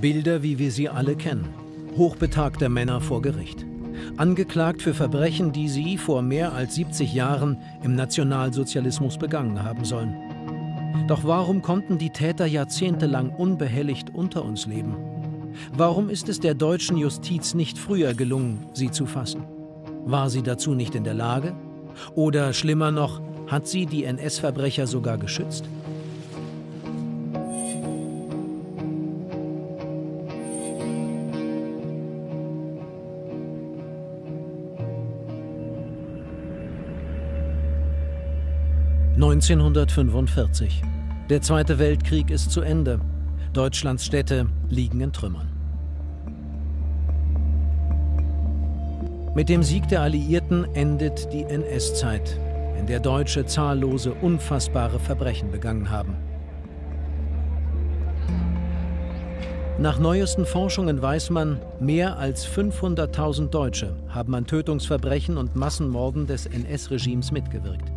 Bilder, wie wir sie alle kennen. Hochbetagte Männer vor Gericht. Angeklagt für Verbrechen, die sie vor mehr als 70 Jahren im Nationalsozialismus begangen haben sollen. Doch warum konnten die Täter jahrzehntelang unbehelligt unter uns leben? Warum ist es der deutschen Justiz nicht früher gelungen, sie zu fassen? War sie dazu nicht in der Lage? Oder schlimmer noch, hat sie die NS-Verbrecher sogar geschützt? »1945. Der Zweite Weltkrieg ist zu Ende. Deutschlands Städte liegen in Trümmern. Mit dem Sieg der Alliierten endet die NS-Zeit, in der Deutsche zahllose, unfassbare Verbrechen begangen haben. Nach neuesten Forschungen weiß man, mehr als 500.000 Deutsche haben an Tötungsverbrechen und Massenmorden des NS-Regimes mitgewirkt.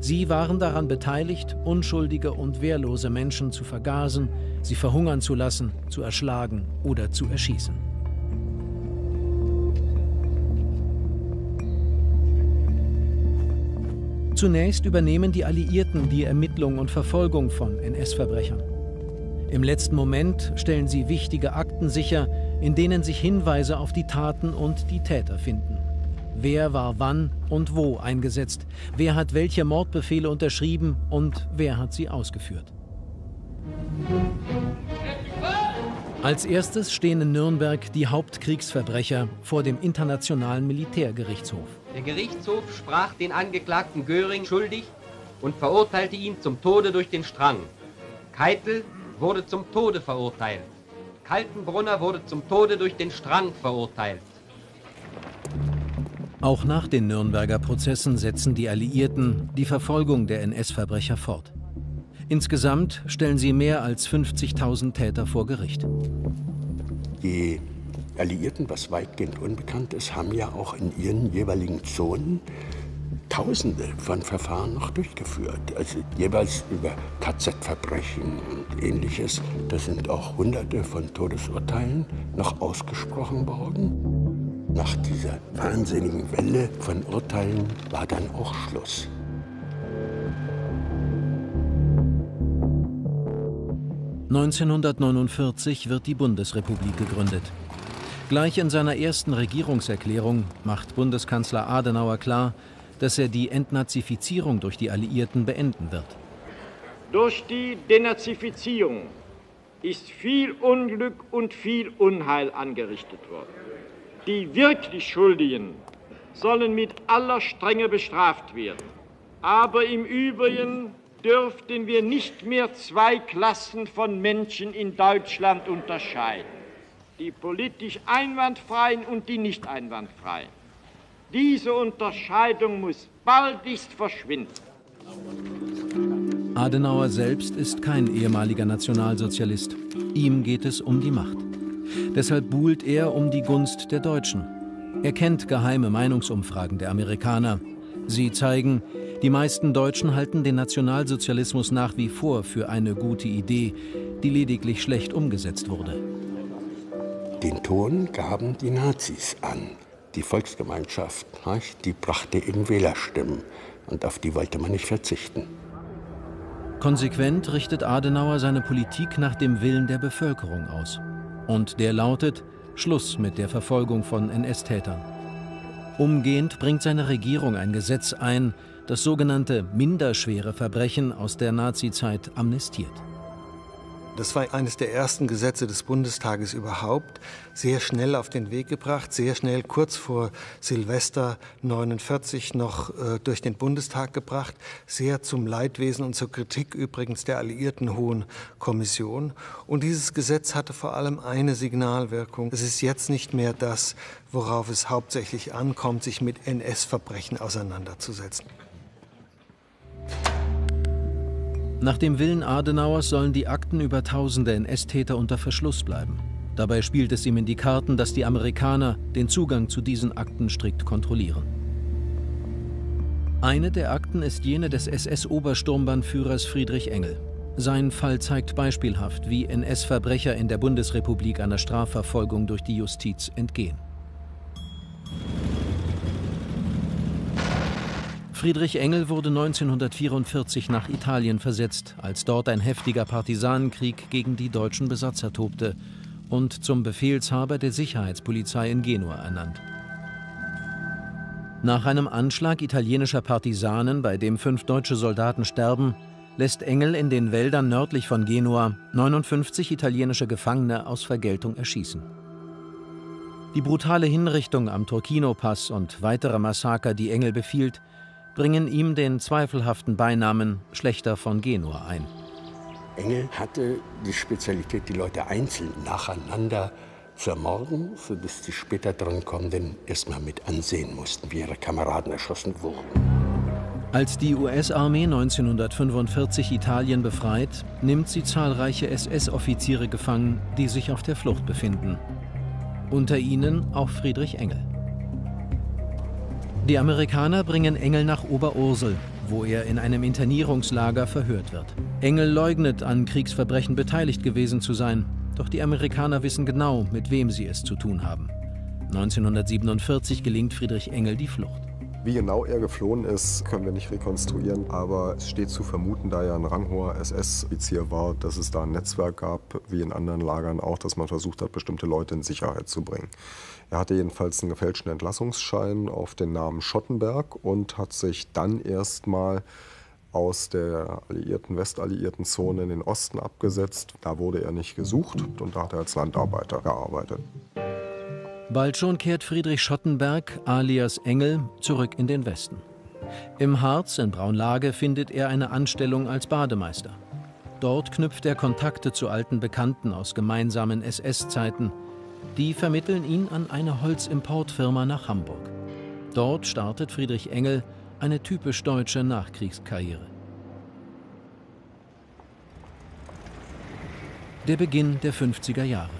Sie waren daran beteiligt, unschuldige und wehrlose Menschen zu vergasen, sie verhungern zu lassen, zu erschlagen oder zu erschießen. Zunächst übernehmen die Alliierten die Ermittlung und Verfolgung von NS-Verbrechern. Im letzten Moment stellen sie wichtige Akten sicher, in denen sich Hinweise auf die Taten und die Täter finden. Wer war wann und wo eingesetzt? Wer hat welche Mordbefehle unterschrieben und wer hat sie ausgeführt? Als erstes stehen in Nürnberg die Hauptkriegsverbrecher vor dem Internationalen Militärgerichtshof. Der Gerichtshof sprach den Angeklagten Göring schuldig und verurteilte ihn zum Tode durch den Strang. Keitel wurde zum Tode verurteilt. Kaltenbrunner wurde zum Tode durch den Strang verurteilt. Auch nach den Nürnberger Prozessen setzen die Alliierten die Verfolgung der NS-Verbrecher fort. Insgesamt stellen sie mehr als 50.000 Täter vor Gericht. Die Alliierten, was weitgehend unbekannt ist, haben ja auch in ihren jeweiligen Zonen Tausende von Verfahren noch durchgeführt. Also jeweils über KZ-Verbrechen und ähnliches. Da sind auch Hunderte von Todesurteilen noch ausgesprochen worden. Nach dieser wahnsinnigen Welle von Urteilen war dann auch Schluss. 1949 wird die Bundesrepublik gegründet. Gleich in seiner ersten Regierungserklärung macht Bundeskanzler Adenauer klar, dass er die Entnazifizierung durch die Alliierten beenden wird. Durch die Denazifizierung ist viel Unglück und viel Unheil angerichtet worden. Die wirklich Schuldigen sollen mit aller Strenge bestraft werden. Aber im Übrigen dürften wir nicht mehr zwei Klassen von Menschen in Deutschland unterscheiden. Die politisch Einwandfreien und die nicht Einwandfreien. Diese Unterscheidung muss baldigst verschwinden. Adenauer selbst ist kein ehemaliger Nationalsozialist. Ihm geht es um die Macht. Deshalb buhlt er um die Gunst der Deutschen. Er kennt geheime Meinungsumfragen der Amerikaner. Sie zeigen, die meisten Deutschen halten den Nationalsozialismus nach wie vor für eine gute Idee, die lediglich schlecht umgesetzt wurde. Den Ton gaben die Nazis an. Die Volksgemeinschaft, die brachte eben Wählerstimmen und auf die wollte man nicht verzichten. Konsequent richtet Adenauer seine Politik nach dem Willen der Bevölkerung aus. Und der lautet Schluss mit der Verfolgung von NS-Tätern. Umgehend bringt seine Regierung ein Gesetz ein, das sogenannte minderschwere Verbrechen aus der Nazizeit amnestiert. Das war eines der ersten Gesetze des Bundestages überhaupt, sehr schnell auf den Weg gebracht, sehr schnell kurz vor Silvester 49 noch äh, durch den Bundestag gebracht, sehr zum Leidwesen und zur Kritik übrigens der alliierten Hohen Kommission. Und dieses Gesetz hatte vor allem eine Signalwirkung. Es ist jetzt nicht mehr das, worauf es hauptsächlich ankommt, sich mit NS-Verbrechen auseinanderzusetzen. Nach dem Willen Adenauers sollen die Akten über tausende NS-Täter unter Verschluss bleiben. Dabei spielt es ihm in die Karten, dass die Amerikaner den Zugang zu diesen Akten strikt kontrollieren. Eine der Akten ist jene des SS-Obersturmbannführers Friedrich Engel. Sein Fall zeigt beispielhaft, wie NS-Verbrecher in der Bundesrepublik einer Strafverfolgung durch die Justiz entgehen. Friedrich Engel wurde 1944 nach Italien versetzt, als dort ein heftiger Partisanenkrieg gegen die deutschen Besatzer tobte und zum Befehlshaber der Sicherheitspolizei in Genua ernannt. Nach einem Anschlag italienischer Partisanen, bei dem fünf deutsche Soldaten sterben, lässt Engel in den Wäldern nördlich von Genua 59 italienische Gefangene aus Vergeltung erschießen. Die brutale Hinrichtung am Turkino-Pass und weitere Massaker, die Engel befiehlt, bringen ihm den zweifelhaften Beinamen Schlechter von Genua ein. Engel hatte die Spezialität, die Leute einzeln nacheinander zu ermorden, sodass die später dran kommenden erstmal mit ansehen mussten, wie ihre Kameraden erschossen wurden. Als die US-Armee 1945 Italien befreit, nimmt sie zahlreiche SS-Offiziere gefangen, die sich auf der Flucht befinden. Unter ihnen auch Friedrich Engel. Die Amerikaner bringen Engel nach Oberursel, wo er in einem Internierungslager verhört wird. Engel leugnet, an Kriegsverbrechen beteiligt gewesen zu sein, doch die Amerikaner wissen genau, mit wem sie es zu tun haben. 1947 gelingt Friedrich Engel die Flucht. Wie genau er geflohen ist, können wir nicht rekonstruieren, aber es steht zu vermuten, da er ein ranghoher SS-Offizier war, dass es da ein Netzwerk gab, wie in anderen Lagern auch, dass man versucht hat, bestimmte Leute in Sicherheit zu bringen. Er hatte jedenfalls einen gefälschten Entlassungsschein auf den Namen Schottenberg und hat sich dann erstmal aus der alliierten, westalliierten Zone in den Osten abgesetzt. Da wurde er nicht gesucht und da hat er als Landarbeiter gearbeitet. Bald schon kehrt Friedrich Schottenberg alias Engel zurück in den Westen. Im Harz in Braunlage findet er eine Anstellung als Bademeister. Dort knüpft er Kontakte zu alten Bekannten aus gemeinsamen SS-Zeiten – die vermitteln ihn an eine Holzimportfirma nach Hamburg. Dort startet Friedrich Engel eine typisch deutsche Nachkriegskarriere. Der Beginn der 50er Jahre.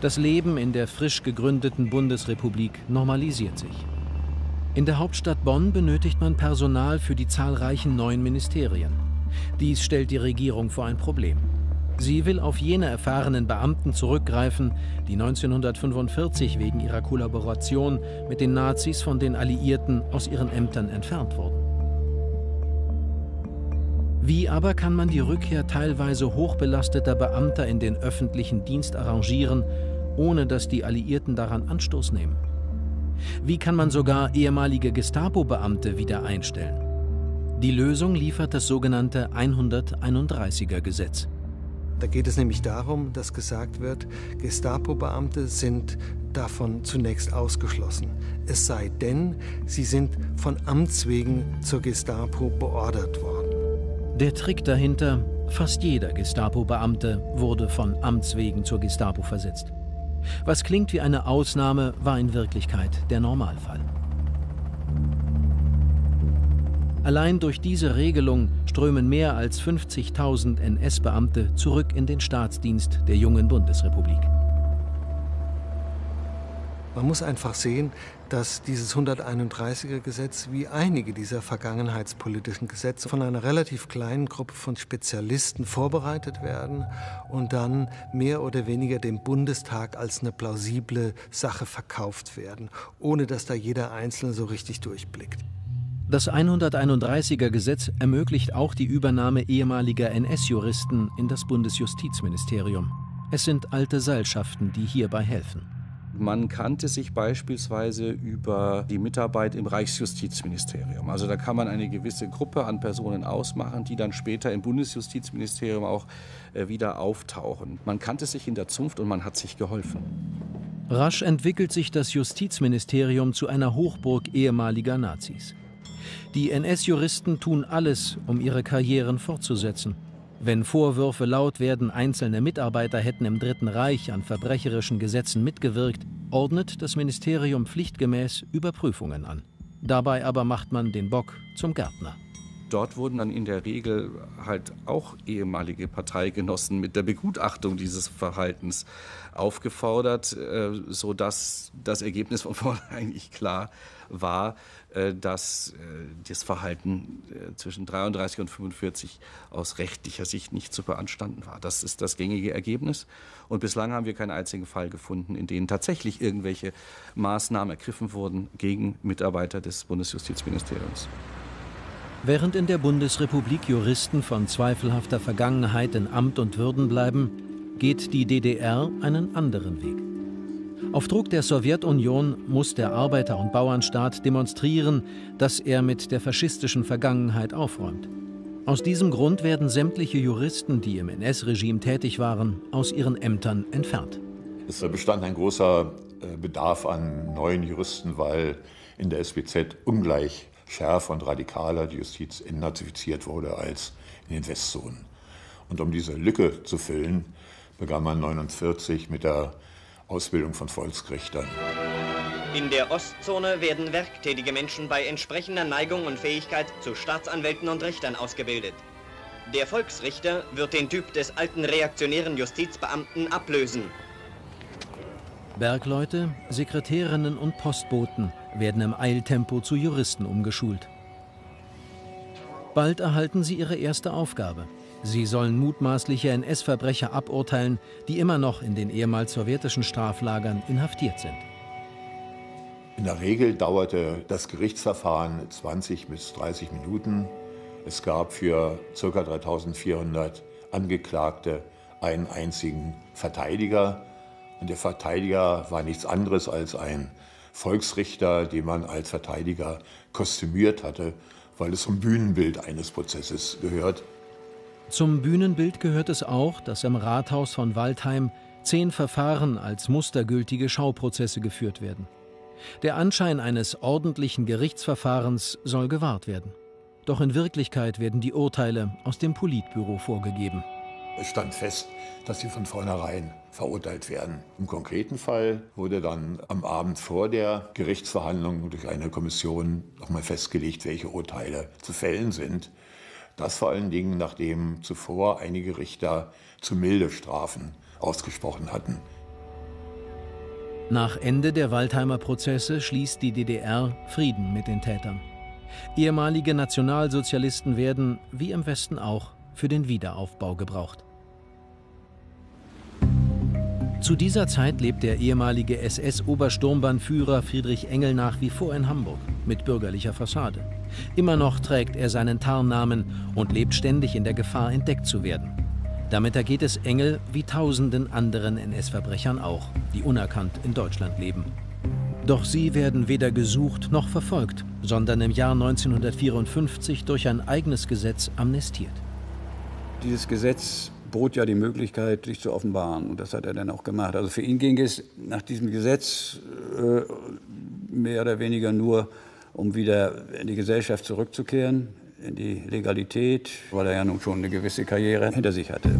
Das Leben in der frisch gegründeten Bundesrepublik normalisiert sich. In der Hauptstadt Bonn benötigt man Personal für die zahlreichen neuen Ministerien. Dies stellt die Regierung vor ein Problem. Sie will auf jene erfahrenen Beamten zurückgreifen, die 1945 wegen ihrer Kollaboration mit den Nazis von den Alliierten aus ihren Ämtern entfernt wurden. Wie aber kann man die Rückkehr teilweise hochbelasteter Beamter in den öffentlichen Dienst arrangieren, ohne dass die Alliierten daran Anstoß nehmen? Wie kann man sogar ehemalige Gestapo-Beamte wieder einstellen? Die Lösung liefert das sogenannte 131er Gesetz. Da geht es nämlich darum, dass gesagt wird, Gestapo-Beamte sind davon zunächst ausgeschlossen. Es sei denn, sie sind von Amts wegen zur Gestapo beordert worden. Der Trick dahinter, fast jeder Gestapo-Beamte wurde von Amts wegen zur Gestapo versetzt. Was klingt wie eine Ausnahme, war in Wirklichkeit der Normalfall. Allein durch diese Regelung strömen mehr als 50.000 NS-Beamte zurück in den Staatsdienst der jungen Bundesrepublik. Man muss einfach sehen, dass dieses 131er Gesetz wie einige dieser vergangenheitspolitischen Gesetze von einer relativ kleinen Gruppe von Spezialisten vorbereitet werden und dann mehr oder weniger dem Bundestag als eine plausible Sache verkauft werden, ohne dass da jeder Einzelne so richtig durchblickt. Das 131er Gesetz ermöglicht auch die Übernahme ehemaliger NS-Juristen in das Bundesjustizministerium. Es sind alte Seilschaften, die hierbei helfen. Man kannte sich beispielsweise über die Mitarbeit im Reichsjustizministerium. Also da kann man eine gewisse Gruppe an Personen ausmachen, die dann später im Bundesjustizministerium auch äh, wieder auftauchen. Man kannte sich in der Zunft und man hat sich geholfen. Rasch entwickelt sich das Justizministerium zu einer Hochburg ehemaliger Nazis. Die NS-Juristen tun alles, um ihre Karrieren fortzusetzen. Wenn Vorwürfe laut werden, einzelne Mitarbeiter hätten im Dritten Reich an verbrecherischen Gesetzen mitgewirkt, ordnet das Ministerium pflichtgemäß Überprüfungen an. Dabei aber macht man den Bock zum Gärtner. dort wurden dann in der Regel halt auch ehemalige Parteigenossen mit der Begutachtung dieses Verhaltens aufgefordert, äh, sodass das Ergebnis von vornherein eigentlich klar war, dass äh, das Verhalten zwischen 33 und 45 aus rechtlicher Sicht nicht zu beanstanden war. Das ist das gängige Ergebnis. Und bislang haben wir keinen einzigen Fall gefunden, in dem tatsächlich irgendwelche Maßnahmen ergriffen wurden gegen Mitarbeiter des Bundesjustizministeriums. Während in der Bundesrepublik Juristen von zweifelhafter Vergangenheit in Amt und Würden bleiben, geht die DDR einen anderen Weg. Auf Druck der Sowjetunion muss der Arbeiter- und Bauernstaat demonstrieren, dass er mit der faschistischen Vergangenheit aufräumt. Aus diesem Grund werden sämtliche Juristen, die im NS-Regime tätig waren, aus ihren Ämtern entfernt. Es bestand ein großer äh, Bedarf an neuen Juristen, weil in der SBZ ungleich schärfer und radikaler die Justiz entnazifiziert wurde als in den Westzonen. Und um diese Lücke zu füllen, begann man 1949 mit der Ausbildung von Volksrichtern. In der Ostzone werden werktätige Menschen bei entsprechender Neigung und Fähigkeit zu Staatsanwälten und Richtern ausgebildet. Der Volksrichter wird den Typ des alten reaktionären Justizbeamten ablösen. Bergleute, Sekretärinnen und Postboten werden im Eiltempo zu Juristen umgeschult. Bald erhalten sie ihre erste Aufgabe. Sie sollen mutmaßliche NS-Verbrecher aburteilen, die immer noch in den ehemals sowjetischen Straflagern inhaftiert sind. In der Regel dauerte das Gerichtsverfahren 20 bis 30 Minuten. Es gab für ca. 3400 Angeklagte einen einzigen Verteidiger. Und der Verteidiger war nichts anderes als ein Volksrichter, den man als Verteidiger kostümiert hatte, weil es zum Bühnenbild eines Prozesses gehört. Zum Bühnenbild gehört es auch, dass im Rathaus von Waldheim zehn Verfahren als mustergültige Schauprozesse geführt werden. Der Anschein eines ordentlichen Gerichtsverfahrens soll gewahrt werden. Doch in Wirklichkeit werden die Urteile aus dem Politbüro vorgegeben. Es stand fest, dass sie von vornherein verurteilt werden. Im konkreten Fall wurde dann am Abend vor der Gerichtsverhandlung durch eine Kommission nochmal festgelegt, welche Urteile zu fällen sind. Das vor allen Dingen, nachdem zuvor einige Richter zu milde Strafen ausgesprochen hatten. Nach Ende der Waldheimer Prozesse schließt die DDR Frieden mit den Tätern. Ehemalige Nationalsozialisten werden, wie im Westen auch, für den Wiederaufbau gebraucht. Zu dieser Zeit lebt der ehemalige SS-Obersturmbannführer Friedrich Engel nach wie vor in Hamburg mit bürgerlicher Fassade. Immer noch trägt er seinen Tarnnamen und lebt ständig in der Gefahr, entdeckt zu werden. Damit ergeht es Engel wie tausenden anderen NS-Verbrechern auch, die unerkannt in Deutschland leben. Doch sie werden weder gesucht noch verfolgt, sondern im Jahr 1954 durch ein eigenes Gesetz amnestiert. Dieses Gesetz bot ja die Möglichkeit, sich zu offenbaren. Und das hat er dann auch gemacht. Also für ihn ging es nach diesem Gesetz äh, mehr oder weniger nur um wieder in die Gesellschaft zurückzukehren, in die Legalität, weil er ja nun schon eine gewisse Karriere hinter sich hatte.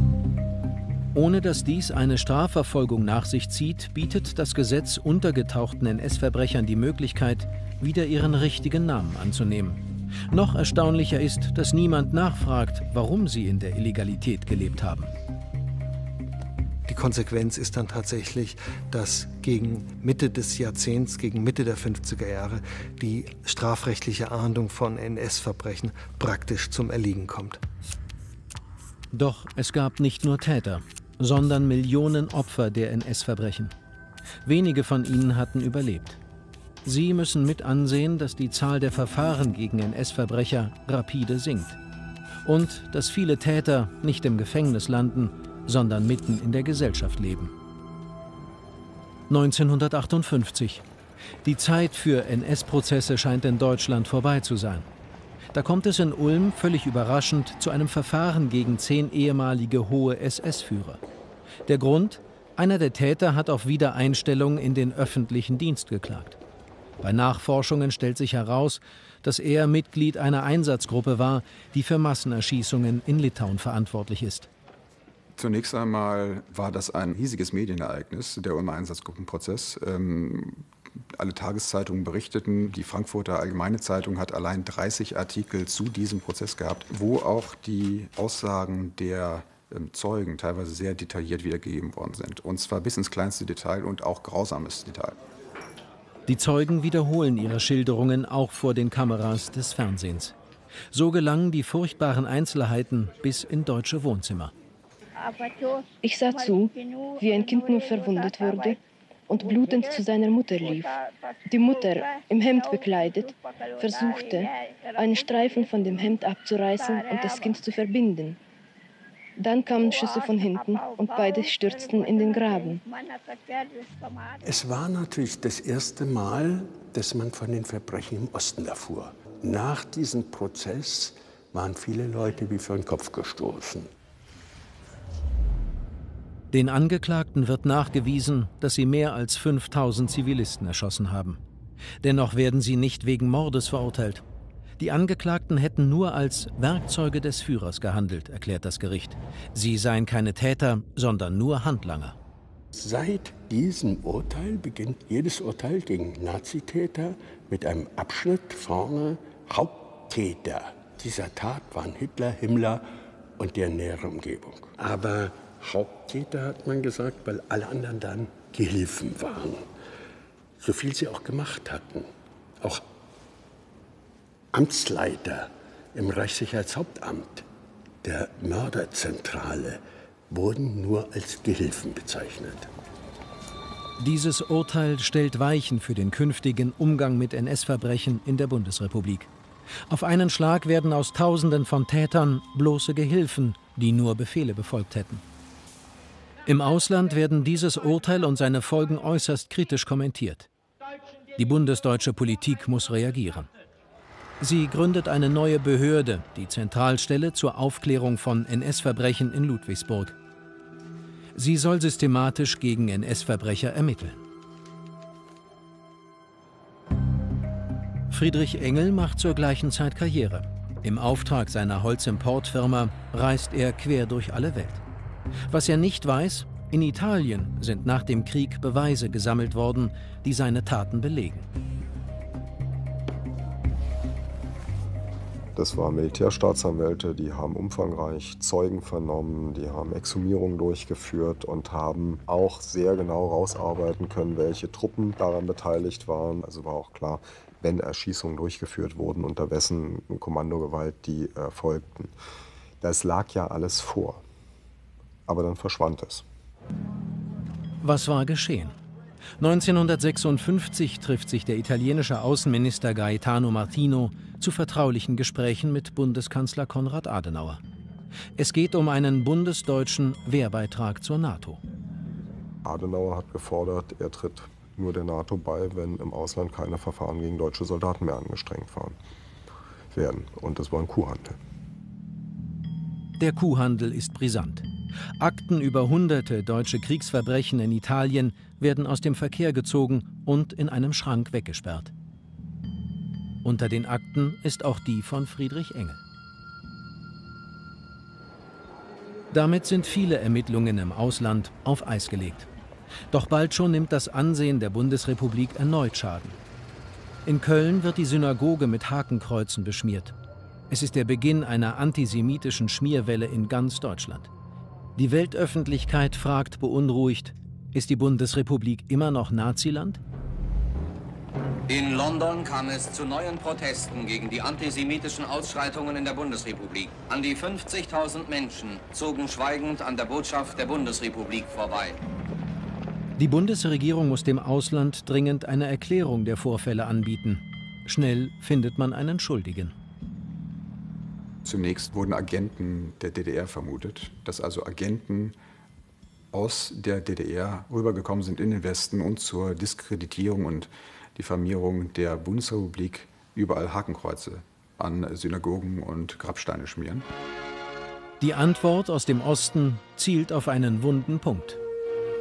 Ohne dass dies eine Strafverfolgung nach sich zieht, bietet das Gesetz untergetauchten NS-Verbrechern die Möglichkeit, wieder ihren richtigen Namen anzunehmen. Noch erstaunlicher ist, dass niemand nachfragt, warum sie in der Illegalität gelebt haben. Die Konsequenz ist dann tatsächlich, dass gegen Mitte des Jahrzehnts, gegen Mitte der 50er Jahre, die strafrechtliche Ahndung von NS-Verbrechen praktisch zum Erliegen kommt. Doch es gab nicht nur Täter, sondern Millionen Opfer der NS-Verbrechen. Wenige von ihnen hatten überlebt. Sie müssen mit ansehen, dass die Zahl der Verfahren gegen NS-Verbrecher rapide sinkt. Und dass viele Täter nicht im Gefängnis landen, sondern mitten in der Gesellschaft leben. 1958. Die Zeit für NS-Prozesse scheint in Deutschland vorbei zu sein. Da kommt es in Ulm völlig überraschend zu einem Verfahren gegen zehn ehemalige hohe SS-Führer. Der Grund? Einer der Täter hat auf Wiedereinstellung in den öffentlichen Dienst geklagt. Bei Nachforschungen stellt sich heraus, dass er Mitglied einer Einsatzgruppe war, die für Massenerschießungen in Litauen verantwortlich ist. Zunächst einmal war das ein hiesiges Medienereignis, der Ulmer Einsatzgruppenprozess. Ähm, alle Tageszeitungen berichteten. Die Frankfurter Allgemeine Zeitung hat allein 30 Artikel zu diesem Prozess gehabt, wo auch die Aussagen der ähm, Zeugen teilweise sehr detailliert wiedergegeben worden sind. Und zwar bis ins kleinste Detail und auch grausames Detail. Die Zeugen wiederholen ihre Schilderungen auch vor den Kameras des Fernsehens. So gelangen die furchtbaren Einzelheiten bis in deutsche Wohnzimmer. Ich sah zu, wie ein Kind nur verwundet wurde und blutend zu seiner Mutter lief. Die Mutter, im Hemd bekleidet, versuchte, einen Streifen von dem Hemd abzureißen und das Kind zu verbinden. Dann kamen Schüsse von hinten und beide stürzten in den Graben. Es war natürlich das erste Mal, dass man von den Verbrechen im Osten erfuhr. Nach diesem Prozess waren viele Leute wie für den Kopf gestoßen. Den Angeklagten wird nachgewiesen, dass sie mehr als 5000 Zivilisten erschossen haben. Dennoch werden sie nicht wegen Mordes verurteilt. Die Angeklagten hätten nur als Werkzeuge des Führers gehandelt, erklärt das Gericht. Sie seien keine Täter, sondern nur Handlanger. Seit diesem Urteil beginnt jedes Urteil gegen Nazitäter mit einem Abschnitt vorne Haupttäter dieser Tat waren Hitler, Himmler und der nähere Umgebung. Aber Haupttäter hat man gesagt, weil alle anderen dann Gehilfen waren. So viel sie auch gemacht hatten. Auch Amtsleiter im Reichssicherheitshauptamt der Mörderzentrale wurden nur als Gehilfen bezeichnet. Dieses Urteil stellt Weichen für den künftigen Umgang mit NS-Verbrechen in der Bundesrepublik. Auf einen Schlag werden aus Tausenden von Tätern bloße Gehilfen, die nur Befehle befolgt hätten. Im Ausland werden dieses Urteil und seine Folgen äußerst kritisch kommentiert. Die bundesdeutsche Politik muss reagieren. Sie gründet eine neue Behörde, die Zentralstelle zur Aufklärung von NS-Verbrechen in Ludwigsburg. Sie soll systematisch gegen NS-Verbrecher ermitteln. Friedrich Engel macht zur gleichen Zeit Karriere. Im Auftrag seiner Holzimportfirma reist er quer durch alle Welt. Was er nicht weiß, in Italien sind nach dem Krieg Beweise gesammelt worden, die seine Taten belegen. Das waren Militärstaatsanwälte, die haben umfangreich Zeugen vernommen, die haben Exhumierungen durchgeführt und haben auch sehr genau rausarbeiten können, welche Truppen daran beteiligt waren. Also war auch klar, wenn Erschießungen durchgeführt wurden, unter wessen Kommandogewalt die erfolgten. Das lag ja alles vor. Aber dann verschwand es. Was war geschehen? 1956 trifft sich der italienische Außenminister Gaetano Martino zu vertraulichen Gesprächen mit Bundeskanzler Konrad Adenauer. Es geht um einen bundesdeutschen Wehrbeitrag zur NATO. Adenauer hat gefordert, er tritt nur der NATO bei, wenn im Ausland keine Verfahren gegen deutsche Soldaten mehr angestrengt werden. Und das war ein Kuhhandel. Der Kuhhandel ist brisant. Akten über hunderte deutsche Kriegsverbrechen in Italien werden aus dem Verkehr gezogen und in einem Schrank weggesperrt. Unter den Akten ist auch die von Friedrich Engel. Damit sind viele Ermittlungen im Ausland auf Eis gelegt. Doch bald schon nimmt das Ansehen der Bundesrepublik erneut Schaden. In Köln wird die Synagoge mit Hakenkreuzen beschmiert. Es ist der Beginn einer antisemitischen Schmierwelle in ganz Deutschland. Die Weltöffentlichkeit fragt beunruhigt, ist die Bundesrepublik immer noch Naziland? In London kam es zu neuen Protesten gegen die antisemitischen Ausschreitungen in der Bundesrepublik. An die 50.000 Menschen zogen schweigend an der Botschaft der Bundesrepublik vorbei. Die Bundesregierung muss dem Ausland dringend eine Erklärung der Vorfälle anbieten. Schnell findet man einen Schuldigen. Zunächst wurden Agenten der DDR vermutet, dass also Agenten aus der DDR rübergekommen sind in den Westen und zur Diskreditierung und Diffamierung der Bundesrepublik überall Hakenkreuze an Synagogen und Grabsteine schmieren. Die Antwort aus dem Osten zielt auf einen wunden Punkt.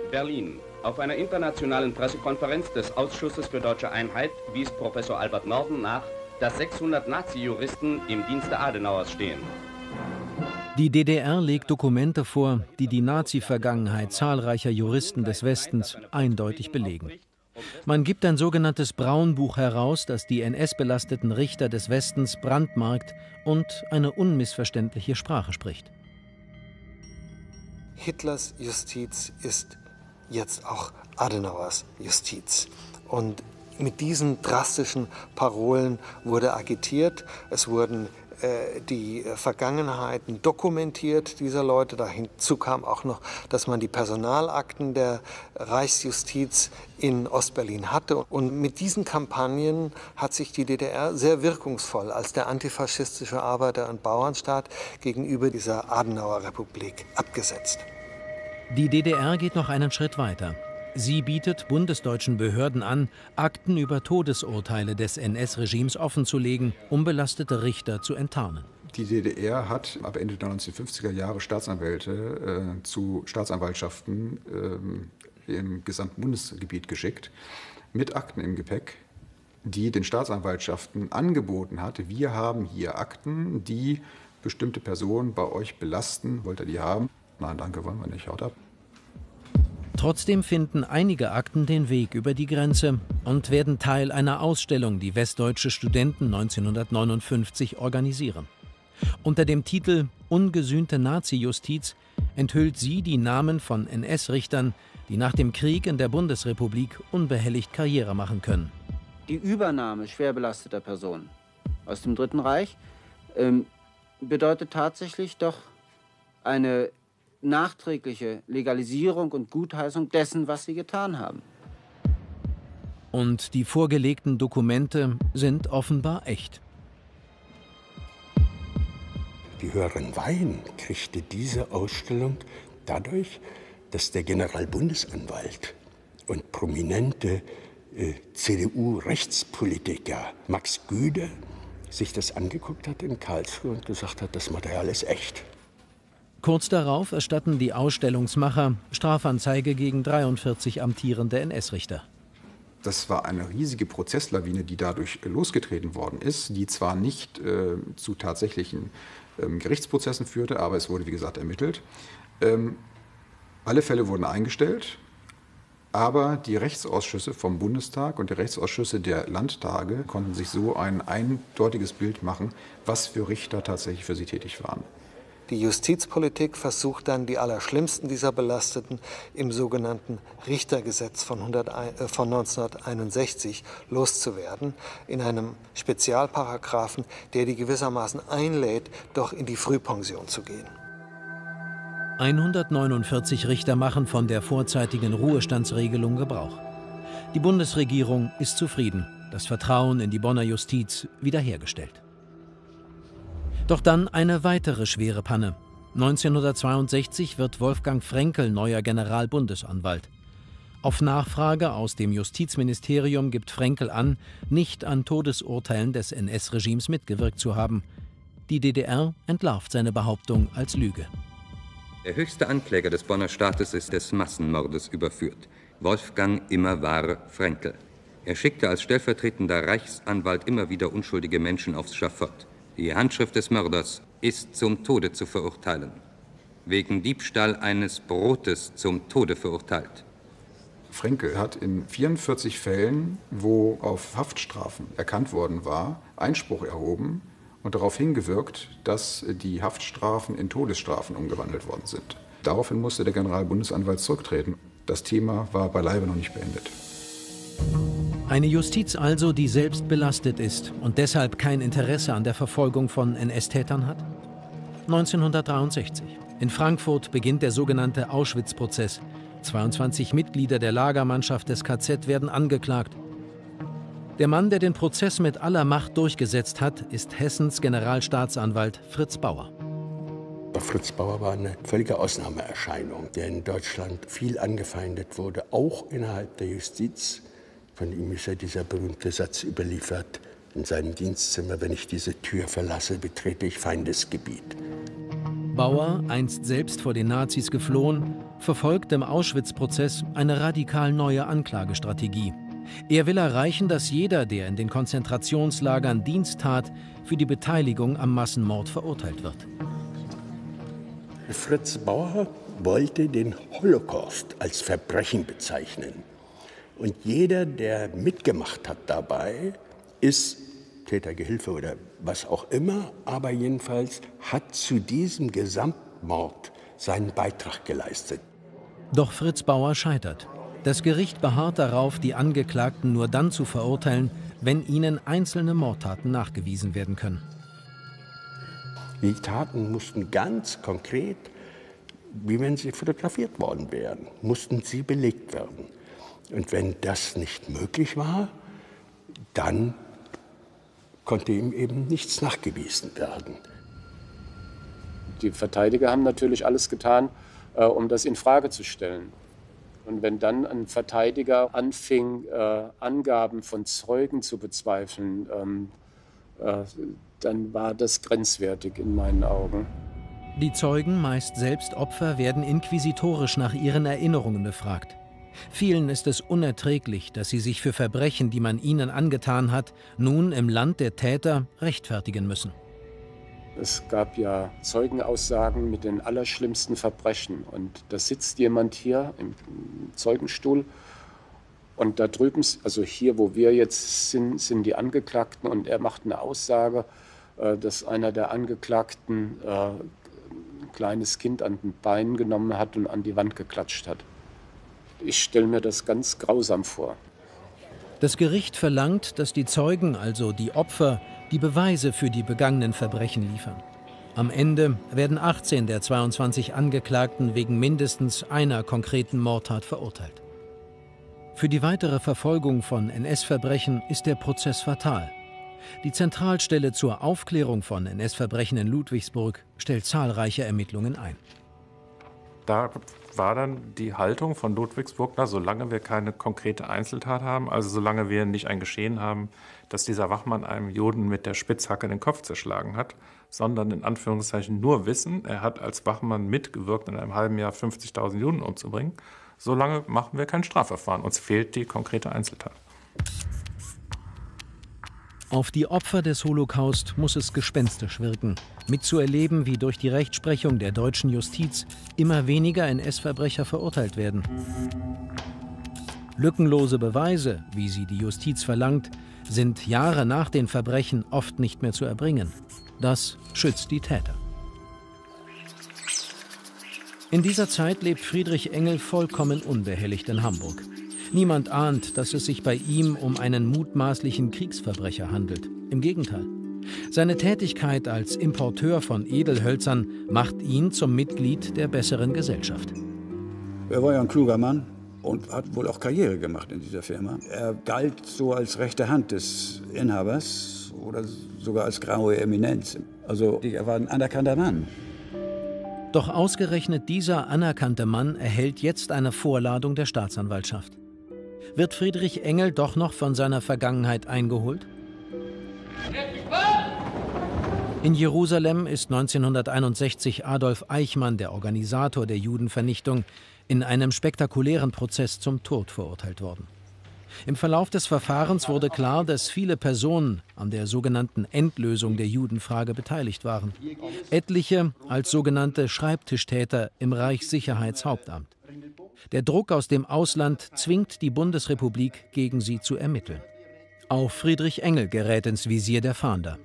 Berlin, auf einer internationalen Pressekonferenz des Ausschusses für deutsche Einheit wies Professor Albert Norden nach, dass 600 Nazi-Juristen im Dienste Adenauers stehen. Die DDR legt Dokumente vor, die die Nazi-Vergangenheit zahlreicher Juristen des Westens eindeutig belegen. Man gibt ein sogenanntes Braunbuch heraus, das die NS-belasteten Richter des Westens brandmarkt und eine unmissverständliche Sprache spricht. Hitlers Justiz ist jetzt auch Adenauers Justiz. Und mit diesen drastischen Parolen wurde agitiert. Es wurden äh, die Vergangenheiten dokumentiert dieser Leute. Dazu kam auch noch, dass man die Personalakten der Reichsjustiz in Ostberlin hatte. Und mit diesen Kampagnen hat sich die DDR sehr wirkungsvoll als der antifaschistische Arbeiter- und Bauernstaat gegenüber dieser Adenauer Republik abgesetzt. Die DDR geht noch einen Schritt weiter. Sie bietet bundesdeutschen Behörden an, Akten über Todesurteile des NS-Regimes offenzulegen, um belastete Richter zu enttarnen. Die DDR hat ab Ende der 1950er Jahre Staatsanwälte äh, zu Staatsanwaltschaften äh, im gesamten Bundesgebiet geschickt, mit Akten im Gepäck, die den Staatsanwaltschaften angeboten hat, wir haben hier Akten, die bestimmte Personen bei euch belasten. Wollt ihr die haben? Nein, danke, wollen wir nicht. Haut ab. Trotzdem finden einige Akten den Weg über die Grenze und werden Teil einer Ausstellung, die westdeutsche Studenten 1959 organisieren. Unter dem Titel Ungesühnte Nazi-Justiz enthüllt sie die Namen von NS-Richtern, die nach dem Krieg in der Bundesrepublik unbehelligt Karriere machen können. Die Übernahme schwer belasteter Personen aus dem Dritten Reich ähm, bedeutet tatsächlich doch eine nachträgliche Legalisierung und Gutheißung dessen, was sie getan haben. Und die vorgelegten Dokumente sind offenbar echt. Die Hören Wein kriegte diese Ausstellung dadurch, dass der Generalbundesanwalt und prominente äh, CDU-Rechtspolitiker Max Güde sich das angeguckt hat in Karlsruhe und gesagt hat, das Material ist echt. Kurz darauf erstatten die Ausstellungsmacher Strafanzeige gegen 43 amtierende NS-Richter. Das war eine riesige Prozesslawine, die dadurch losgetreten worden ist, die zwar nicht äh, zu tatsächlichen ähm, Gerichtsprozessen führte, aber es wurde, wie gesagt, ermittelt. Ähm, alle Fälle wurden eingestellt, aber die Rechtsausschüsse vom Bundestag und die Rechtsausschüsse der Landtage konnten sich so ein eindeutiges Bild machen, was für Richter tatsächlich für sie tätig waren. Die Justizpolitik versucht dann, die allerschlimmsten dieser Belasteten im sogenannten Richtergesetz von, 100, äh, von 1961 loszuwerden, in einem Spezialparagraphen, der die gewissermaßen einlädt, doch in die Frühpension zu gehen. 149 Richter machen von der vorzeitigen Ruhestandsregelung Gebrauch. Die Bundesregierung ist zufrieden, das Vertrauen in die Bonner Justiz wiederhergestellt. Doch dann eine weitere schwere Panne. 1962 wird Wolfgang Frenkel neuer Generalbundesanwalt. Auf Nachfrage aus dem Justizministerium gibt Frenkel an, nicht an Todesurteilen des NS-Regimes mitgewirkt zu haben. Die DDR entlarvt seine Behauptung als Lüge. Der höchste Ankläger des Bonner Staates ist des Massenmordes überführt. Wolfgang Immerwahr Frenkel. Er schickte als stellvertretender Reichsanwalt immer wieder unschuldige Menschen aufs Schafott. Die Handschrift des Mörders ist zum Tode zu verurteilen. Wegen Diebstahl eines Brotes zum Tode verurteilt. Frenkel hat in 44 Fällen, wo auf Haftstrafen erkannt worden war, Einspruch erhoben und darauf hingewirkt, dass die Haftstrafen in Todesstrafen umgewandelt worden sind. Daraufhin musste der Generalbundesanwalt zurücktreten. Das Thema war beileibe noch nicht beendet. Eine Justiz also, die selbst belastet ist und deshalb kein Interesse an der Verfolgung von NS-Tätern hat? 1963. In Frankfurt beginnt der sogenannte Auschwitz-Prozess. 22 Mitglieder der Lagermannschaft des KZ werden angeklagt. Der Mann, der den Prozess mit aller Macht durchgesetzt hat, ist Hessens Generalstaatsanwalt Fritz Bauer. Fritz Bauer war eine völlige Ausnahmeerscheinung, der in Deutschland viel angefeindet wurde, auch innerhalb der Justiz. Von ihm ist ja dieser berühmte Satz überliefert in seinem Dienstzimmer, wenn ich diese Tür verlasse, betrete ich Feindesgebiet. Bauer, einst selbst vor den Nazis geflohen, verfolgt im Auschwitz-Prozess eine radikal neue Anklagestrategie. Er will erreichen, dass jeder, der in den Konzentrationslagern Dienst tat, für die Beteiligung am Massenmord verurteilt wird. Fritz Bauer wollte den Holocaust als Verbrechen bezeichnen. Und jeder, der mitgemacht hat dabei, ist Tätergehilfe oder was auch immer, aber jedenfalls hat zu diesem Gesamtmord seinen Beitrag geleistet. Doch Fritz Bauer scheitert. Das Gericht beharrt darauf, die Angeklagten nur dann zu verurteilen, wenn ihnen einzelne Mordtaten nachgewiesen werden können. Die Taten mussten ganz konkret, wie wenn sie fotografiert worden wären, mussten sie belegt werden. Und wenn das nicht möglich war, dann konnte ihm eben nichts nachgewiesen werden. Die Verteidiger haben natürlich alles getan, äh, um das in Frage zu stellen. Und wenn dann ein Verteidiger anfing, äh, Angaben von Zeugen zu bezweifeln, ähm, äh, dann war das grenzwertig in meinen Augen. Die Zeugen, meist selbst Opfer, werden inquisitorisch nach ihren Erinnerungen befragt. Vielen ist es unerträglich, dass sie sich für Verbrechen, die man ihnen angetan hat, nun im Land der Täter rechtfertigen müssen. Es gab ja Zeugenaussagen mit den allerschlimmsten Verbrechen. Und da sitzt jemand hier im Zeugenstuhl und da drüben, also hier, wo wir jetzt sind, sind die Angeklagten und er macht eine Aussage, äh, dass einer der Angeklagten äh, ein kleines Kind an den Beinen genommen hat und an die Wand geklatscht hat. Ich stelle mir das ganz grausam vor. Das Gericht verlangt, dass die Zeugen, also die Opfer, die Beweise für die begangenen Verbrechen liefern. Am Ende werden 18 der 22 Angeklagten wegen mindestens einer konkreten Mordtat verurteilt. Für die weitere Verfolgung von NS-Verbrechen ist der Prozess fatal. Die Zentralstelle zur Aufklärung von NS-Verbrechen in Ludwigsburg stellt zahlreiche Ermittlungen ein. Da war dann die Haltung von Ludwigsburg, na, solange wir keine konkrete Einzeltat haben, also solange wir nicht ein Geschehen haben, dass dieser Wachmann einem Juden mit der Spitzhacke den Kopf zerschlagen hat, sondern in Anführungszeichen nur wissen, er hat als Wachmann mitgewirkt, in einem halben Jahr 50.000 Juden umzubringen, solange machen wir kein Strafverfahren. Uns fehlt die konkrete Einzeltat. Auf die Opfer des Holocaust muss es gespenstisch wirken, mitzuerleben, wie durch die Rechtsprechung der deutschen Justiz immer weniger NS-Verbrecher verurteilt werden. Lückenlose Beweise, wie sie die Justiz verlangt, sind Jahre nach den Verbrechen oft nicht mehr zu erbringen. Das schützt die Täter. In dieser Zeit lebt Friedrich Engel vollkommen unbehelligt in Hamburg. Niemand ahnt, dass es sich bei ihm um einen mutmaßlichen Kriegsverbrecher handelt. Im Gegenteil. Seine Tätigkeit als Importeur von Edelhölzern macht ihn zum Mitglied der besseren Gesellschaft. Er war ja ein kluger Mann und hat wohl auch Karriere gemacht in dieser Firma. Er galt so als rechte Hand des Inhabers oder sogar als graue Eminenz. Also er war ein anerkannter Mann. Doch ausgerechnet dieser anerkannte Mann erhält jetzt eine Vorladung der Staatsanwaltschaft. Wird Friedrich Engel doch noch von seiner Vergangenheit eingeholt? In Jerusalem ist 1961 Adolf Eichmann, der Organisator der Judenvernichtung, in einem spektakulären Prozess zum Tod verurteilt worden. Im Verlauf des Verfahrens wurde klar, dass viele Personen an der sogenannten Endlösung der Judenfrage beteiligt waren. Etliche als sogenannte Schreibtischtäter im Reichssicherheitshauptamt. Der Druck aus dem Ausland zwingt die Bundesrepublik, gegen sie zu ermitteln. Auch Friedrich Engel gerät ins Visier der Fahnder.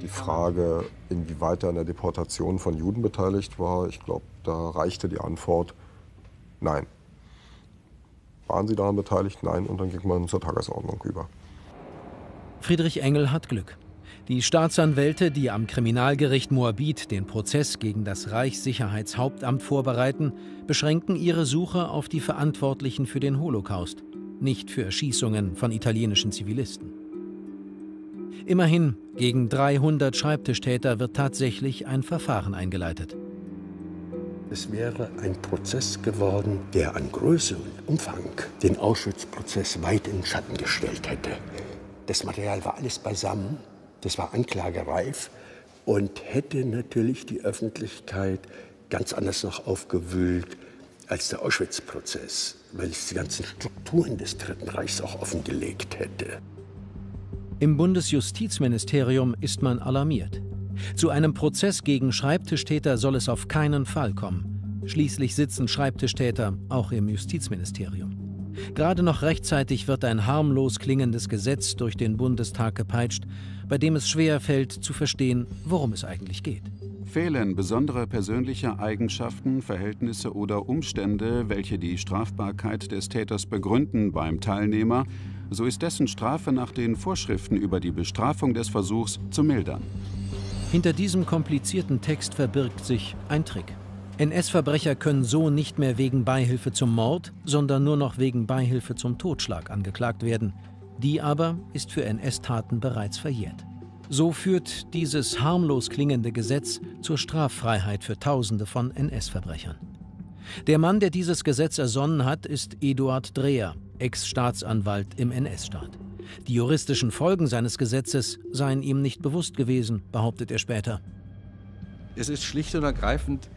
Die Frage, inwieweit er an der Deportation von Juden beteiligt war, ich glaube, da reichte die Antwort nein. Waren Sie daran beteiligt? Nein. Und dann ging man zur Tagesordnung über. Friedrich Engel hat Glück. Die Staatsanwälte, die am Kriminalgericht Moabit den Prozess gegen das Reichssicherheitshauptamt vorbereiten, beschränken ihre Suche auf die Verantwortlichen für den Holocaust, nicht für Erschießungen von italienischen Zivilisten. Immerhin, gegen 300 Schreibtischtäter wird tatsächlich ein Verfahren eingeleitet. Es wäre ein Prozess geworden, der an Größe und Umfang den Auschwitz-Prozess weit in Schatten gestellt hätte. Das Material war alles beisammen das war anklagereif und hätte natürlich die Öffentlichkeit ganz anders noch aufgewühlt als der Auschwitz-Prozess, weil es die ganzen Strukturen des Dritten Reichs auch offengelegt hätte. Im Bundesjustizministerium ist man alarmiert. Zu einem Prozess gegen Schreibtischtäter soll es auf keinen Fall kommen. Schließlich sitzen Schreibtischtäter auch im Justizministerium. Gerade noch rechtzeitig wird ein harmlos klingendes Gesetz durch den Bundestag gepeitscht, bei dem es schwer fällt zu verstehen, worum es eigentlich geht. Fehlen besondere persönliche Eigenschaften, Verhältnisse oder Umstände, welche die Strafbarkeit des Täters begründen beim Teilnehmer, so ist dessen Strafe nach den Vorschriften über die Bestrafung des Versuchs zu mildern. Hinter diesem komplizierten Text verbirgt sich ein Trick. NS-Verbrecher können so nicht mehr wegen Beihilfe zum Mord, sondern nur noch wegen Beihilfe zum Totschlag angeklagt werden. Die aber ist für NS-Taten bereits verjährt. So führt dieses harmlos klingende Gesetz zur Straffreiheit für Tausende von NS-Verbrechern. Der Mann, der dieses Gesetz ersonnen hat, ist Eduard Dreher, Ex-Staatsanwalt im NS-Staat. Die juristischen Folgen seines Gesetzes seien ihm nicht bewusst gewesen, behauptet er später. Es ist schlicht und ergreifend,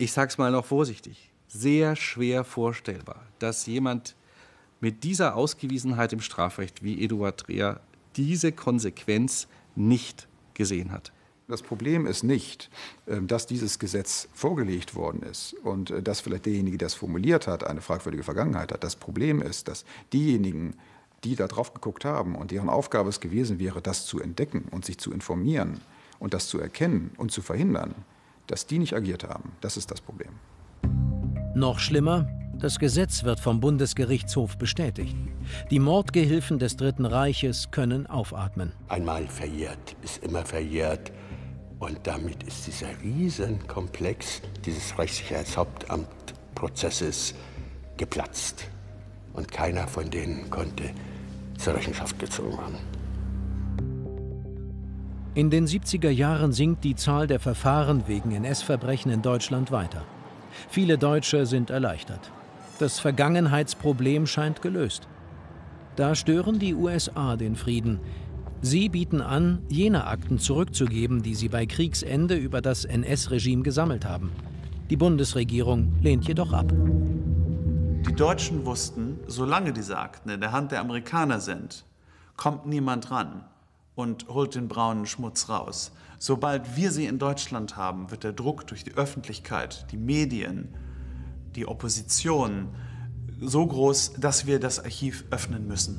ich sag's mal noch vorsichtig, sehr schwer vorstellbar, dass jemand mit dieser Ausgewiesenheit im Strafrecht wie Eduard Dreher diese Konsequenz nicht gesehen hat. Das Problem ist nicht, ähm, dass dieses Gesetz vorgelegt worden ist und äh, dass vielleicht derjenige, der es formuliert hat, eine fragwürdige Vergangenheit hat. Das Problem ist, dass diejenigen, die da drauf geguckt haben und deren Aufgabe es gewesen wäre, das zu entdecken und sich zu informieren und das zu erkennen und zu verhindern, dass die nicht agiert haben. Das ist das Problem. Noch schlimmer, das Gesetz wird vom Bundesgerichtshof bestätigt. Die Mordgehilfen des Dritten Reiches können aufatmen. Einmal verjährt ist immer verjährt. Und damit ist dieser Riesenkomplex dieses Rechtssicherheitshauptamtprozesses geplatzt. Und keiner von denen konnte zur Rechenschaft gezogen werden. In den 70er Jahren sinkt die Zahl der Verfahren wegen NS-Verbrechen in Deutschland weiter. Viele Deutsche sind erleichtert. Das Vergangenheitsproblem scheint gelöst. Da stören die USA den Frieden. Sie bieten an, jene Akten zurückzugeben, die sie bei Kriegsende über das NS-Regime gesammelt haben. Die Bundesregierung lehnt jedoch ab. Die Deutschen wussten, solange diese Akten in der Hand der Amerikaner sind, kommt niemand ran und holt den braunen Schmutz raus. Sobald wir sie in Deutschland haben, wird der Druck durch die Öffentlichkeit, die Medien, die Opposition so groß, dass wir das Archiv öffnen müssen.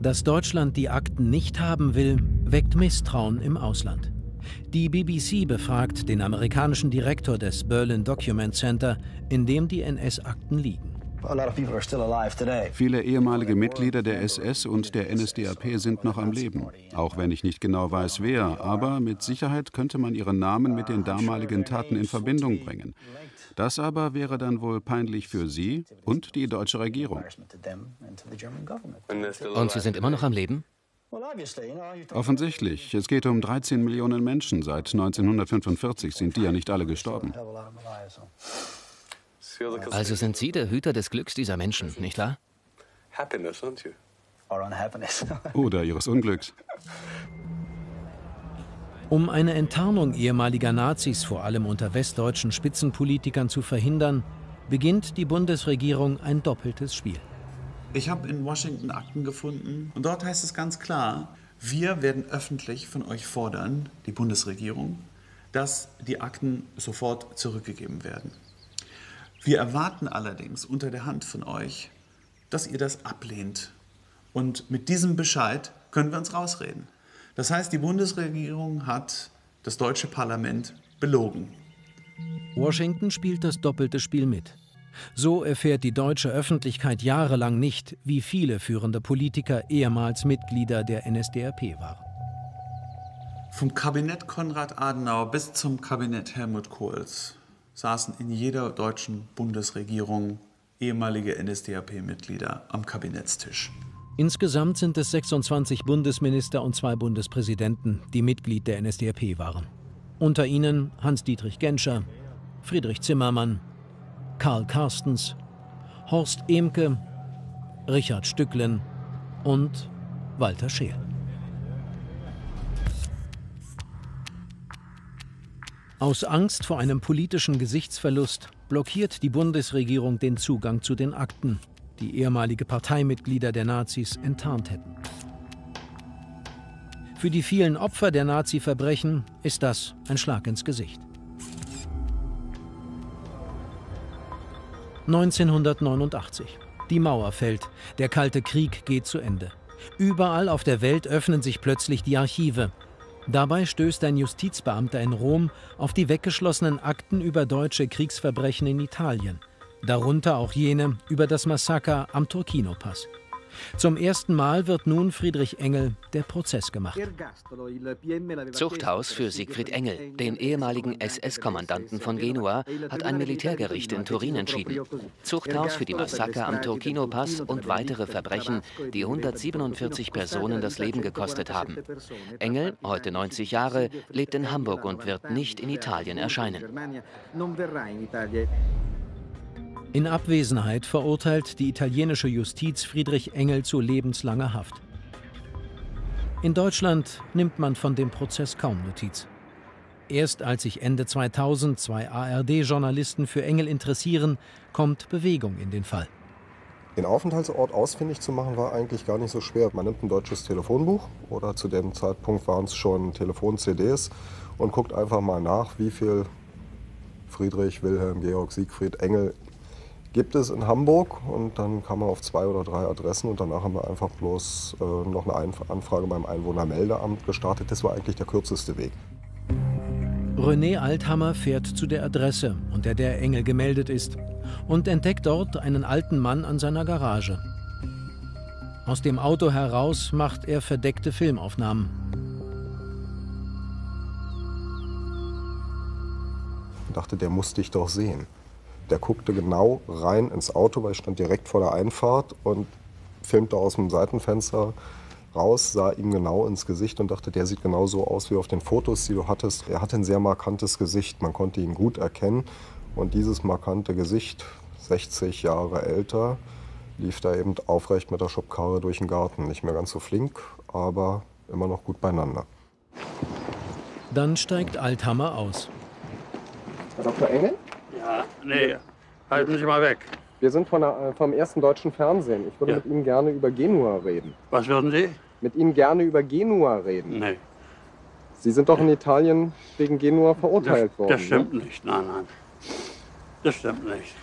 Dass Deutschland die Akten nicht haben will, weckt Misstrauen im Ausland. Die BBC befragt den amerikanischen Direktor des Berlin Document Center, in dem die NS-Akten liegen. Viele ehemalige Mitglieder der SS und der NSDAP sind noch am Leben, auch wenn ich nicht genau weiß, wer, aber mit Sicherheit könnte man ihren Namen mit den damaligen Taten in Verbindung bringen. Das aber wäre dann wohl peinlich für Sie und die deutsche Regierung. Und Sie sind immer noch am Leben? Offensichtlich. Es geht um 13 Millionen Menschen. Seit 1945 sind die ja nicht alle gestorben. Also sind Sie der Hüter des Glücks dieser Menschen, nicht wahr? Oder ihres Unglücks. Um eine Enttarnung ehemaliger Nazis vor allem unter westdeutschen Spitzenpolitikern zu verhindern, beginnt die Bundesregierung ein doppeltes Spiel. Ich habe in Washington Akten gefunden und dort heißt es ganz klar, wir werden öffentlich von euch fordern, die Bundesregierung, dass die Akten sofort zurückgegeben werden. Wir erwarten allerdings unter der Hand von euch, dass ihr das ablehnt. Und mit diesem Bescheid können wir uns rausreden. Das heißt, die Bundesregierung hat das deutsche Parlament belogen. Washington spielt das doppelte Spiel mit. So erfährt die deutsche Öffentlichkeit jahrelang nicht, wie viele führende Politiker ehemals Mitglieder der NSDAP waren. Vom Kabinett Konrad Adenauer bis zum Kabinett Helmut Kohls saßen in jeder deutschen Bundesregierung ehemalige NSDAP-Mitglieder am Kabinettstisch. Insgesamt sind es 26 Bundesminister und zwei Bundespräsidenten, die Mitglied der NSDAP waren. Unter ihnen Hans-Dietrich Genscher, Friedrich Zimmermann, Karl Carstens, Horst Emke, Richard Stücklen und Walter Scheel. Aus Angst vor einem politischen Gesichtsverlust blockiert die Bundesregierung den Zugang zu den Akten, die ehemalige Parteimitglieder der Nazis enttarnt hätten. Für die vielen Opfer der Nazi-Verbrechen ist das ein Schlag ins Gesicht. 1989. Die Mauer fällt, der Kalte Krieg geht zu Ende. Überall auf der Welt öffnen sich plötzlich die Archive. Dabei stößt ein Justizbeamter in Rom auf die weggeschlossenen Akten über deutsche Kriegsverbrechen in Italien, darunter auch jene über das Massaker am Turkino-Pass. Zum ersten Mal wird nun Friedrich Engel der Prozess gemacht. Zuchthaus für Siegfried Engel, den ehemaligen SS-Kommandanten von Genua, hat ein Militärgericht in Turin entschieden. Zuchthaus für die Massaker am Turkino-Pass und weitere Verbrechen, die 147 Personen das Leben gekostet haben. Engel, heute 90 Jahre, lebt in Hamburg und wird nicht in Italien erscheinen. In Abwesenheit verurteilt die italienische Justiz Friedrich Engel zu lebenslanger Haft. In Deutschland nimmt man von dem Prozess kaum Notiz. Erst als sich Ende 2000 zwei ARD-Journalisten für Engel interessieren, kommt Bewegung in den Fall. Den Aufenthaltsort ausfindig zu machen war eigentlich gar nicht so schwer. Man nimmt ein deutsches Telefonbuch oder zu dem Zeitpunkt waren es schon Telefon-CDs und guckt einfach mal nach, wie viel Friedrich, Wilhelm, Georg, Siegfried, Engel gibt es in Hamburg und dann kam man auf zwei oder drei Adressen und danach haben wir einfach bloß äh, noch eine Anfrage beim Einwohnermeldeamt gestartet. Das war eigentlich der kürzeste Weg. René Althammer fährt zu der Adresse, unter der Engel gemeldet ist, und entdeckt dort einen alten Mann an seiner Garage. Aus dem Auto heraus macht er verdeckte Filmaufnahmen. Ich dachte, der muss dich doch sehen. Der guckte genau rein ins Auto, weil ich stand direkt vor der Einfahrt und filmte aus dem Seitenfenster raus, sah ihm genau ins Gesicht und dachte, der sieht genau so aus wie auf den Fotos, die du hattest. Er hatte ein sehr markantes Gesicht, man konnte ihn gut erkennen. Und dieses markante Gesicht, 60 Jahre älter, lief da eben aufrecht mit der Schubkarre durch den Garten. Nicht mehr ganz so flink, aber immer noch gut beieinander. Dann steigt Althammer aus. Herr Dr. Engel? Ja, nee, halten Sie mal weg. Wir sind von der, äh, vom ersten deutschen Fernsehen. Ich würde Ja. mit Ihnen gerne über Genua reden. Was würden Sie? Mit Ihnen gerne über Genua reden. Nee. Sie sind doch in Italien wegen Genua verurteilt das, worden. Das stimmt Ne? nicht, nein, nein. Das stimmt nicht.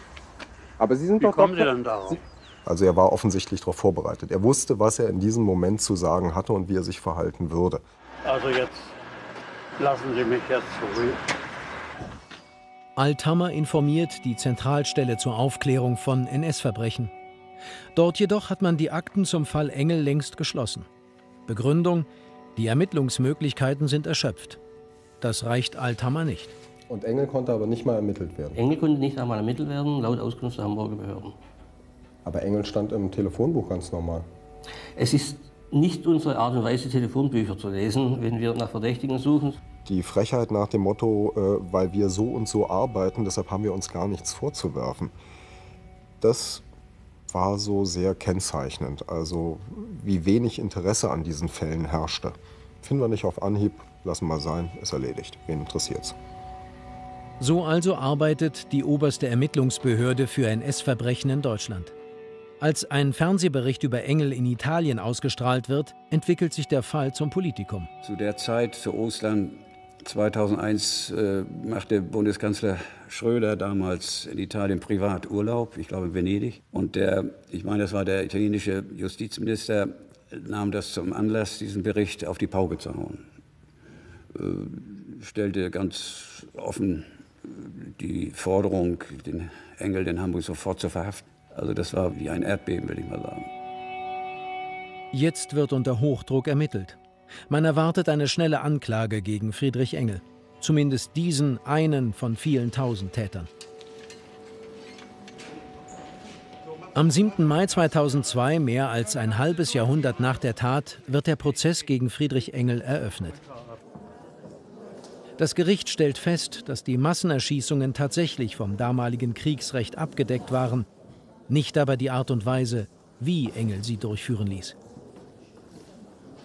Aber Sie sind Wie doch kommen Sie denn darauf? Also er war offensichtlich darauf vorbereitet. Er wusste, was er in diesem Moment zu sagen hatte und wie er sich verhalten würde. Also jetzt lassen Sie mich jetzt zurück. Althammer informiert die Zentralstelle zur Aufklärung von NS-Verbrechen. Dort jedoch hat man die Akten zum Fall Engel längst geschlossen. Begründung: Die Ermittlungsmöglichkeiten sind erschöpft. Das reicht Althammer nicht. Und Engel konnte aber nicht mal ermittelt werden. Engel konnte nicht einmal ermittelt werden, laut Auskunft der Hamburger Behörden. Aber Engel stand im Telefonbuch ganz normal. Es ist nicht unsere Art und Weise, Telefonbücher zu lesen, wenn wir nach Verdächtigen suchen. Die Frechheit nach dem Motto, äh, weil wir so und so arbeiten, deshalb haben wir uns gar nichts vorzuwerfen. Das war so sehr kennzeichnend. Also wie wenig Interesse an diesen Fällen herrschte. Finden wir nicht auf Anhieb, lassen wir sein, ist erledigt. Wen interessiert's? So also arbeitet die oberste Ermittlungsbehörde für NS-Verbrechen in Deutschland. Als ein Fernsehbericht über Engel in Italien ausgestrahlt wird, entwickelt sich der Fall zum Politikum. Zu der Zeit, zu Ostern 2001, äh, machte Bundeskanzler Schröder damals in Italien Privaturlaub, ich glaube in Venedig. Und der, ich meine, das war der italienische Justizminister, nahm das zum Anlass, diesen Bericht auf die Pauke zu hauen. Äh, stellte ganz offen äh, die Forderung, den Engel, den Hamburg sofort zu verhaften. Also das war wie ein Erdbeben, will ich mal sagen. Jetzt wird unter Hochdruck ermittelt. Man erwartet eine schnelle Anklage gegen Friedrich Engel. Zumindest diesen einen von vielen tausend Tätern. Am 7. Mai 2002, mehr als ein halbes Jahrhundert nach der Tat, wird der Prozess gegen Friedrich Engel eröffnet. Das Gericht stellt fest, dass die Massenerschießungen tatsächlich vom damaligen Kriegsrecht abgedeckt waren, nicht aber die Art und Weise, wie Engel sie durchführen ließ.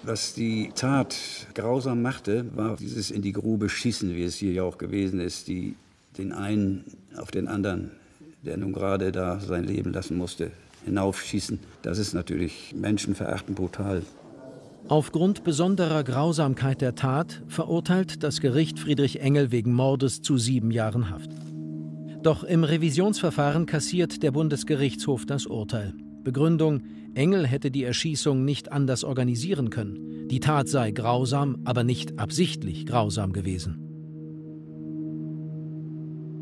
Was die Tat grausam machte, war dieses in die Grube schießen, wie es hier ja auch gewesen ist, die den einen auf den anderen, der nun gerade da sein Leben lassen musste, hinaufschießen. Das ist natürlich menschenverachtend brutal. Aufgrund besonderer Grausamkeit der Tat verurteilt das Gericht Friedrich Engel wegen Mordes zu sieben Jahren Haft. Doch im Revisionsverfahren kassiert der Bundesgerichtshof das Urteil. Begründung, Engel hätte die Erschießung nicht anders organisieren können. Die Tat sei grausam, aber nicht absichtlich grausam gewesen.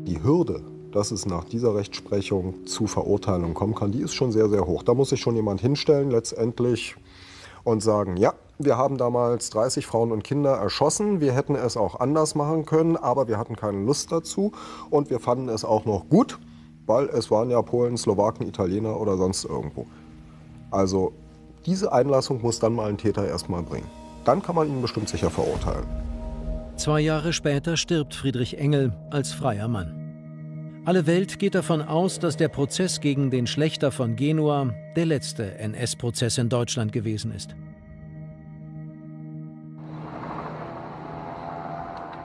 Die Hürde, dass es nach dieser Rechtsprechung zu Verurteilung kommen kann, die ist schon sehr, sehr hoch. Da muss sich schon jemand hinstellen letztendlich und sagen, ja, wir haben damals 30 Frauen und Kinder erschossen, wir hätten es auch anders machen können, aber wir hatten keine Lust dazu und wir fanden es auch noch gut, weil es waren ja Polen, Slowaken, Italiener oder sonst irgendwo. Also diese Einlassung muss dann mal ein Täter erstmal bringen. Dann kann man ihn bestimmt sicher verurteilen. Zwei Jahre später stirbt Friedrich Engel als freier Mann. Alle Welt geht davon aus, dass der Prozess gegen den Schlechter von Genua der letzte NS-Prozess in Deutschland gewesen ist.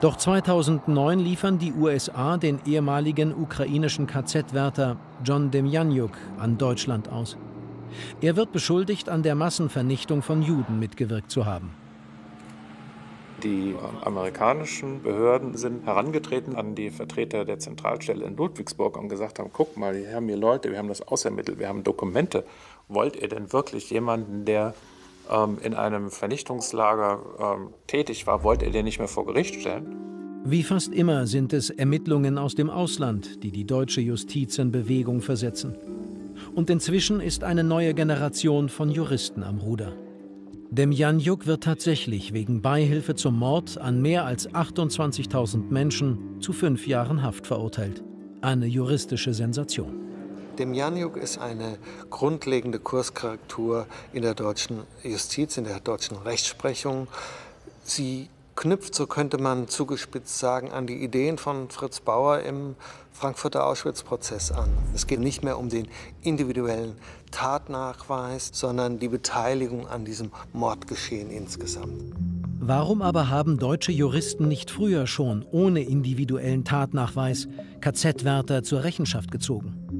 Doch 2009 liefern die USA den ehemaligen ukrainischen KZ-Wärter John Demjanjuk an Deutschland aus. Er wird beschuldigt, an der Massenvernichtung von Juden mitgewirkt zu haben. Die amerikanischen Behörden sind herangetreten an die Vertreter der Zentralstelle in Ludwigsburg und gesagt haben, guck mal, wir haben hier Leute, wir haben das ausermittelt, wir haben Dokumente. Wollt ihr denn wirklich jemanden, der ähm, in einem Vernichtungslager ähm, tätig war, wollt ihr den nicht mehr vor Gericht stellen? Wie fast immer sind es Ermittlungen aus dem Ausland, die die deutsche Justiz in Bewegung versetzen. Und inzwischen ist eine neue Generation von Juristen am Ruder. Demjanjuk wird tatsächlich wegen Beihilfe zum Mord an mehr als 28.000 Menschen zu fünf Jahren Haft verurteilt. Eine juristische Sensation. Demjanjuk ist eine grundlegende Kurskorrektur in der deutschen Justiz, in der deutschen Rechtsprechung. Sie knüpft, so könnte man zugespitzt sagen, an die Ideen von Fritz Bauer im Frankfurter Auschwitz-Prozess an. Es geht nicht mehr um den individuellen Tatnachweis, sondern die Beteiligung an diesem Mordgeschehen insgesamt. Warum aber haben deutsche Juristen nicht früher schon ohne individuellen Tatnachweis KZ-Wärter zur Rechenschaft gezogen?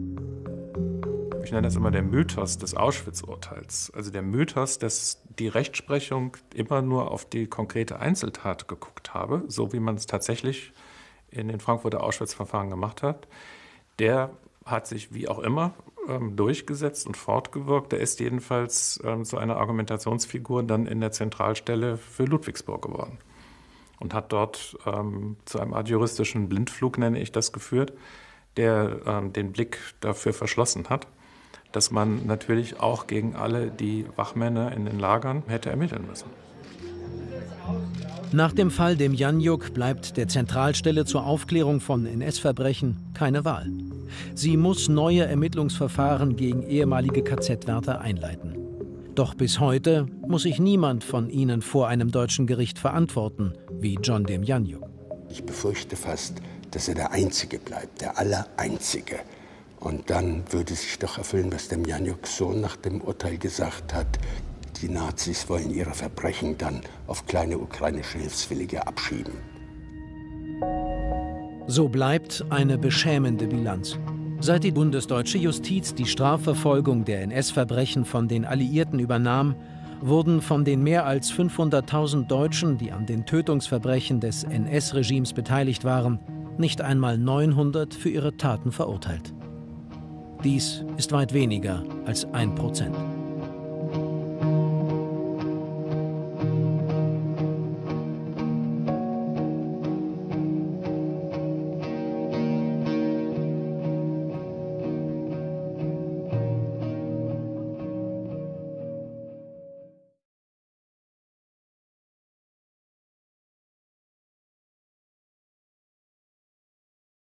Ich nenne das immer der Mythos des Auschwitz-Urteils. Also der Mythos, dass die Rechtsprechung immer nur auf die konkrete Einzeltat geguckt habe, so wie man es tatsächlich in den Frankfurter Auschwitz-Verfahren gemacht hat, der hat sich wie auch immer ähm, durchgesetzt und fortgewirkt. Er ist jedenfalls ähm, zu einer Argumentationsfigur dann in der Zentralstelle für Ludwigsburg geworden und hat dort ähm, zu einem Art juristischen Blindflug, nenne ich das, geführt, der ähm, den Blick dafür verschlossen hat, dass man natürlich auch gegen alle die Wachmänner in den Lagern hätte ermitteln müssen. Nach dem Fall dem Janjuk bleibt der Zentralstelle zur Aufklärung von NS-Verbrechen keine Wahl. Sie muss neue Ermittlungsverfahren gegen ehemalige KZ-Wärter einleiten. Doch bis heute muss sich niemand von ihnen vor einem deutschen Gericht verantworten, wie John Demjanjuk. Ich befürchte fast, dass er der Einzige bleibt, der Allereinzige. Und dann würde sich doch erfüllen, was Demjanjuk so nach dem Urteil gesagt hat, die Nazis wollen ihre Verbrechen dann auf kleine ukrainische Hilfswillige abschieben. So bleibt eine beschämende Bilanz. Seit die bundesdeutsche Justiz die Strafverfolgung der NS-Verbrechen von den Alliierten übernahm, wurden von den mehr als 500.000 Deutschen, die an den Tötungsverbrechen des NS-Regimes beteiligt waren, nicht einmal 900 für ihre Taten verurteilt. Dies ist weit weniger als ein Prozent.